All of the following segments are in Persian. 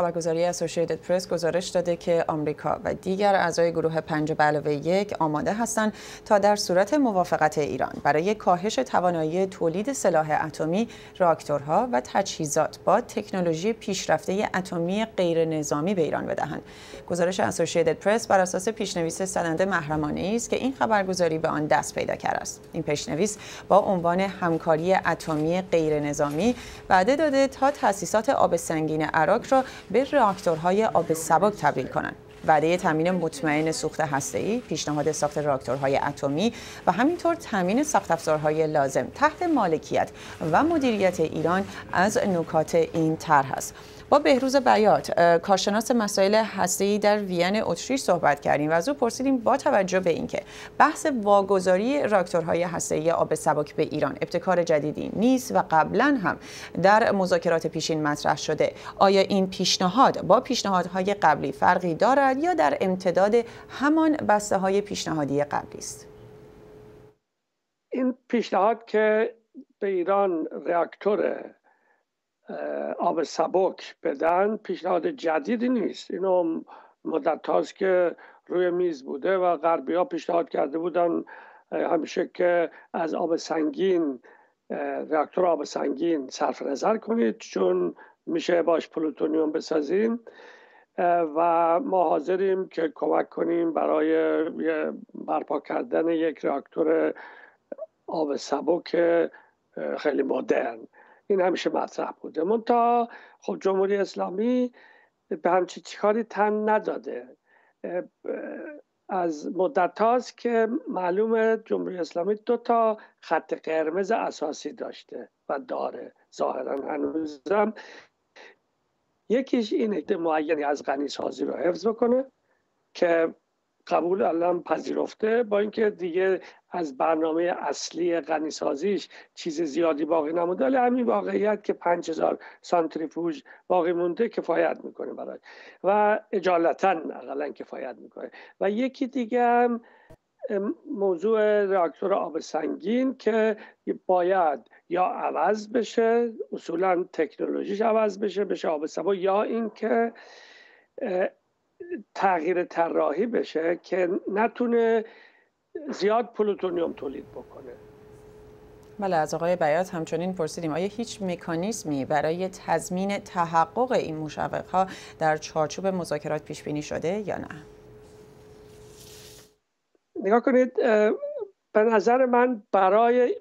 خبرگزاری اسوسییتد پرس گزارش داده که آمریکا و دیگر اعضای گروه پنج به علاوه یک آماده هستند تا در صورت موافقت ایران برای کاهش توانایی تولید سلاح اتمی، راکتورها و تجهیزات با تکنولوژی پیشرفته اتمی غیر نظامی به ایران بدهند. گزارش اسوسییتد پرس بر اساس پیشنویس سننده محرمانه است که این خبرگزاری به آن دست پیدا کرده است. این پیشنویس با عنوان همکاری اتمی غیر نظامی وعده داده تا تأسیسات آب سنگین عراق را به راکتورهای آب سبک تبدیل کنند. وعده تامین مطمئن سوخت هسته‌ای، پیشنهاد ساخت راکتورهای اتمی و همینطور تامین ساخت افزارهای لازم تحت مالکیت و مدیریت ایران از نکات این طرح است. با بهروز بیات کارشناس مسائل هسته‌ای در وین اتریش صحبت کردیم و از او پرسیدیم با توجه به اینکه بحث واگذاری راکتورهای هسته‌ای آب سبک به ایران ابتکار جدیدی نیست و قبلا هم در مذاکرات پیشین مطرح شده. آیا این پیشنهاد با پیشنهادهای قبلی فرقی دارد یا در امتداد همان بسته های پیشنهادی قبلی است؟ این پیشنهاد که به ایران راکتور آب سبک بدن پیشنهاد جدیدی نیست. اینو مدت هاست که روی میز بوده و غربی ها پیشنهاد کرده بودن همیشه که از آب سنگین reaktor آب سنگین صرف نظر کنید چون میشه باش پلوتونیوم بسازیم. و ما حاضریم که کمک کنیم برای برپا کردن یک راکتور آب سبک خیلی مدرن. این همیشه مطرح بوده. منتها خب جمهوری اسلامی به همچی چیکاری تن نداده. از مدت هاست که معلومه جمهوری اسلامی دو تا خط قرمز اساسی داشته و داره. ظاهرا هنوزم یکیش اینه معینی از غنی سازی رو حفظ بکنه که قبول الان پذیرفته با اینکه دیگه از برنامه اصلی غنیسازیش چیز زیادی باقی نمونده. ولی همین واقعیت که 5000 سانتریفوژ باقی مونده کفایت می‌کنه برای و اجالتا اقلا کفایت می‌کنه. و یکی دیگه هم موضوع راکتور آب سنگین که باید یا عوض بشه اصولا تکنولوژیش عوض بشه بشه آب سبا یا اینکه تغییر طراحی بشه که نتونه زیاد پلوتونیوم تولید بکنه. بله از آقای بیات همچنین پرسیدیم آیا هیچ مکانیزمی برای تضمین تحقق این مشوق ها در چارچوب مذاکرات پیش بینی شده یا نه؟ نگاه کنید به نظر من برای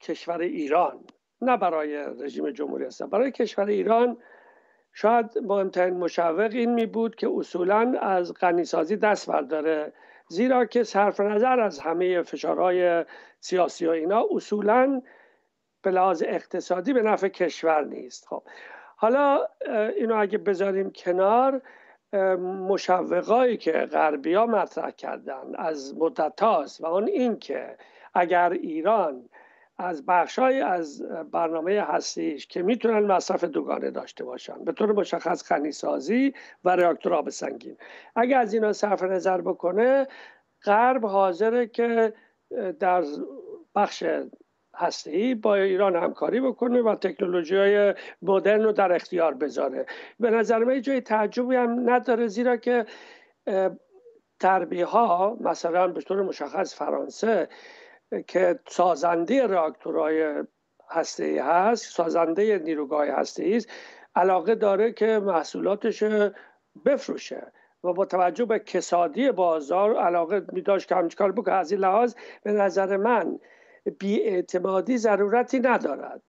کشور ایران نه برای رژیم جمهوری اسلامی برای کشور ایران شاید مهمترین مشوق این می بود که اصولا از غنیسازی دست برداره. زیرا که صرف نظر از همه فشارهای سیاسی و اینا اصولا به لحاظ اقتصادی به نفع کشور نیست. خب حالا اینو اگه بذاریم کنار مشوقایی که غربی ها مطرح کردن از مدت و اون این که اگر ایران از بخشای از برنامه هستیش که می‌تونن مصرف دوگانه داشته باشن. به طور مشخص خنیسازی و راکتور آب سنگین. اگر از اینا صرف نظر بکنه غرب حاضره که در بخش هستی با ایران همکاری بکنه و تکنولوژی های مدرن رو در اختیار بذاره. به نظر من جای تعجبی هم نداره زیرا که تربیه ها مثلا به طور مشخص فرانسه که سازنده راکتورهای هسته هست سازنده نیروگاه هسته است علاقه داره که محصولاتش بفروشه و با توجه به کسادی بازار علاقه می داشت که همچکار بکنه. از این لحاظ به نظر من بیاعتمادی ضرورتی ندارد.